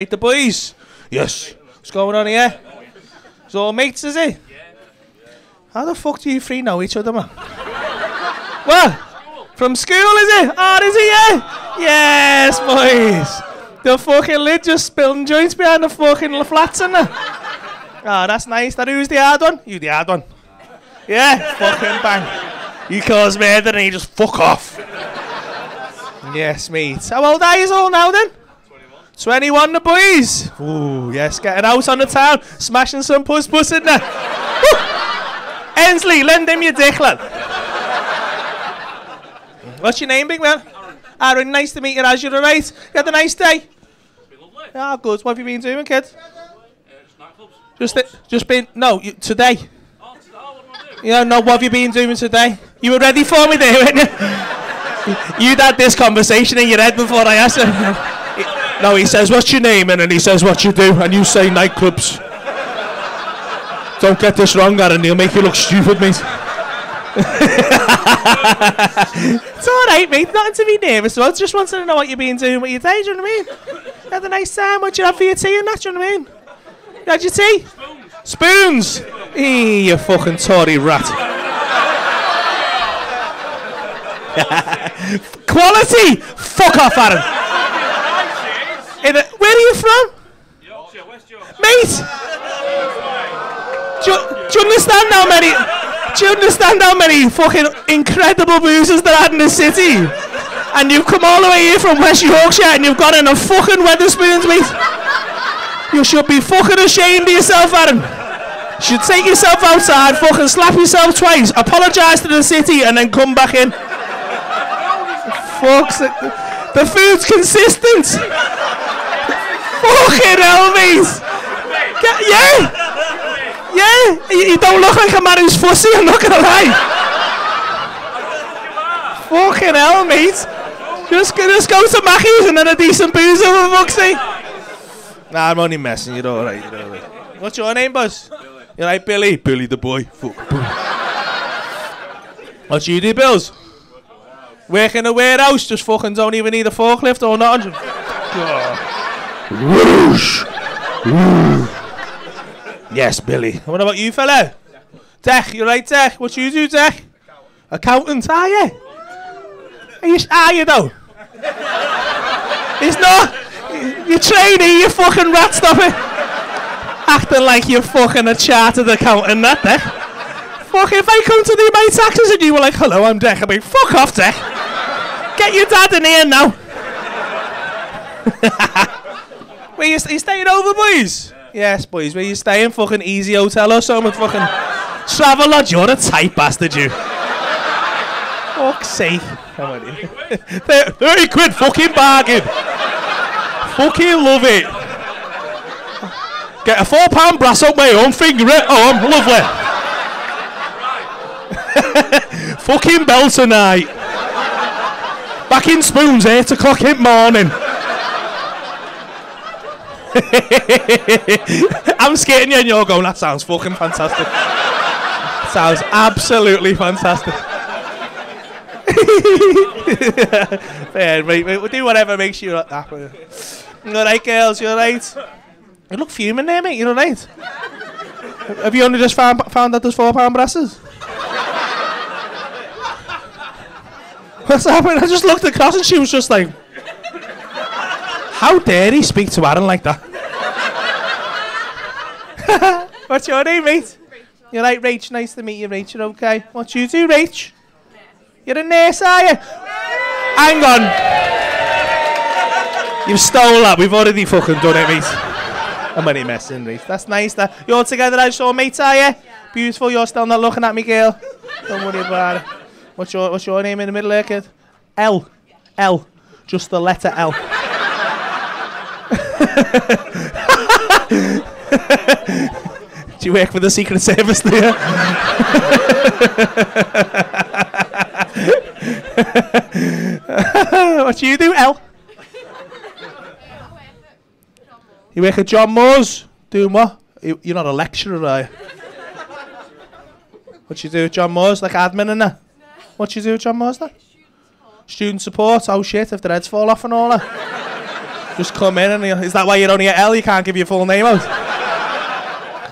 Right, the boys? Yes. What's going on here? It's all mates, is it? How the fuck do you three know each other, man? what? From school, is it? Oh, is it, yeah? Yes, boys. The fucking lid just spilling joints behind the fucking flats, and that. Oh, ah, that's nice. That who's the hard one? You the hard one. Yeah, fucking bang. You cause murder and you just fuck off. Yes, mate. How old are you all now then? 21 the boys. Ooh, yes, getting out on the town, smashing some puss puss in there. Ensley, lend him your dick, lad. What's your name, big man? Aaron, nice to meet you, as you're alright. You had a nice day? Ah, good. What have you been doing, kid? Just, just been, no, you, today. Yeah, no, what have you been doing today? You were ready for me there, weren't you? You'd had this conversation in your head before I asked you. No, he says, what's your name? And then he says, what you do? And you say nightclubs. Don't get this wrong, Aaron. He'll make you look stupid, mate. it's all right, mate. Nothing to be nervous about. Just wanted to know what you've been doing with your day. Do you know what I mean? Had a nice time. What you have for your tea and that? Do you know what I mean? You had your tea? Spoons. Spoons. Eee, you fucking Tory rat. Quality. Fuck off, Aaron. A, uh, where are you from? Yorkshire, West Yorkshire. Mate! Do you, do you understand how many... Do you understand how many fucking incredible boozers there are in the city? And you've come all the way here from West Yorkshire and you've got in a fucking Wetherspoons, mate. You should be fucking ashamed of yourself, Aaron. You should take yourself outside, fucking slap yourself twice, apologise to the city, and then come back in. Fuck's. The food's consistent. Fucking mate. Yeah. Yeah. You, don't look like a man who's fussy, I'm not gonna lie. Fucking hell, mate. Just, just go to Mackey's and then a decent boozer for fuck's. Nah, I'm only messing. You're alright. You're alright. What's your name, Buzz? You're like Billy. Billy the boy. Fuck. What you do, Bills? Work in a warehouse. Just fucking don't even need a forklift or nothing. Whoosh! yes, Billy. What about you, fella? Tech, you right, Tech? What you do, Tech? Accountant, are you? Are you, are you though? it's not. You're training, you fucking rat, stop it. Acting like you're fucking a chartered accountant, that, Tech. Fuck, if I come to do my taxes and you were like, hello, I'm Tech, I'd be, fuck off, Tech. Get your dad in here now. Where you, you staying over, boys? Yes, boys. Where you staying? Fucking easyHotel or something? Fucking Travelodge. You're a tight bastard, you. Fuck's sake. Come on in. 30 quid fucking bargain. fucking love it. Get a four pound brass up my own finger it. Oh, I'm lovely. fucking bell tonight. Back in spoons, 8 o'clock in morning. I'm skating you and you're going, that sounds fucking fantastic. sounds absolutely fantastic. yeah, we'll do whatever makes you happy. You alright, girls? You alright? You look fuming there, mate. You alright? Have you only just found, found that there's four pound brasses? What's happening? I just looked across and she was just like, how dare he speak to Aaron like that? What's your name, mate? You're right, Rach. Nice to meet you, Rach. You're okay. What you do, Rach? You're a nurse, are you? Hang on. You've stole that. We've already fucking done it, mate. I'm only messing, Rach. That's nice. That you're all together I saw, mates, are you? Beautiful. You're still not looking at me, girl. Don't worry about it. What's your What's your name in the middle there, kid? L. L. Just the letter L. Do you work for the Secret Service there? what do you do, El? You work at John Moores? Doing what? You're not a lecturer, are you? What you do at John Moores? Like admin and that? What you do at John Moores then? Student support. Oh shit, if the heads fall off and all that. Just come in and you- is that why you're only at L? You can't give your full name out.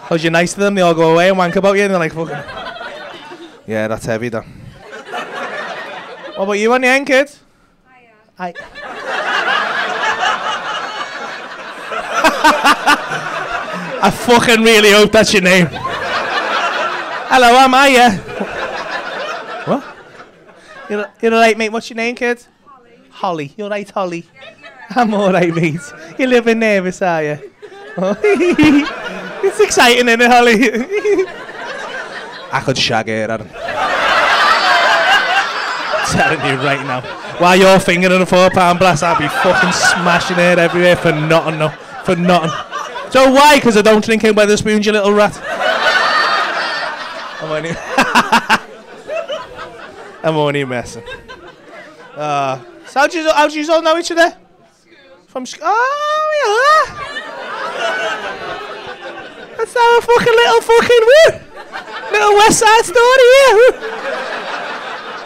Cause you're nice to them, they all go away and wank about you, and they're like, fucking. Yeah, that's heavy, though. what about you on the end, kid? Hi. I fucking really hope that's your name. Hello, I'm Aya. What? You're, you're alright, mate. What's your name, kid? Holly. Holly. You're right, Holly. I'm alright, mate. You're living nervous, are you? it's exciting, isn't it, Holly? I could shag her, Adam. telling you right now. While you're fingering a four pound blast, I'll be fucking smashing it everywhere for nothing, no. For nothing. So why? Because I don't drink in Wetherspoons, you little rat. I'm only, I'm only messing. Uh, so how do you, how do you all know each other? From school. Oh, yeah. That's our fucking little fucking woo. Little West Side story woo.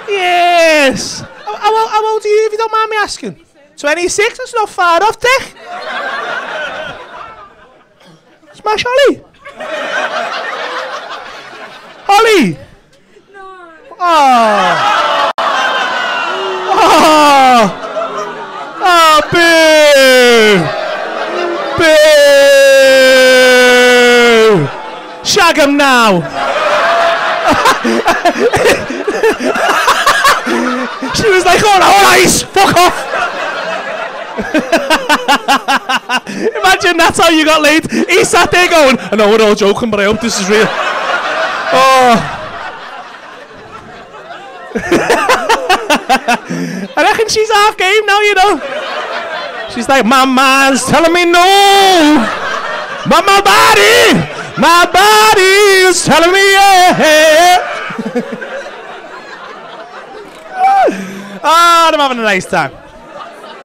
Yes. How, how, how old are you, if you don't mind me asking? 26? That's not far off, Dick. Smash Holly. Holly. No. Oh. Boo. Boo. Shag him now. she was like, oh, no, ice. Fuck off. Imagine that's how you got laid. He sat there going, I know we're all joking, but I hope this is real. Oh. I reckon she's half game now, you know. She's like, my mind's telling me no, but my body, my body is telling me yeah. oh, I'm having a nice time.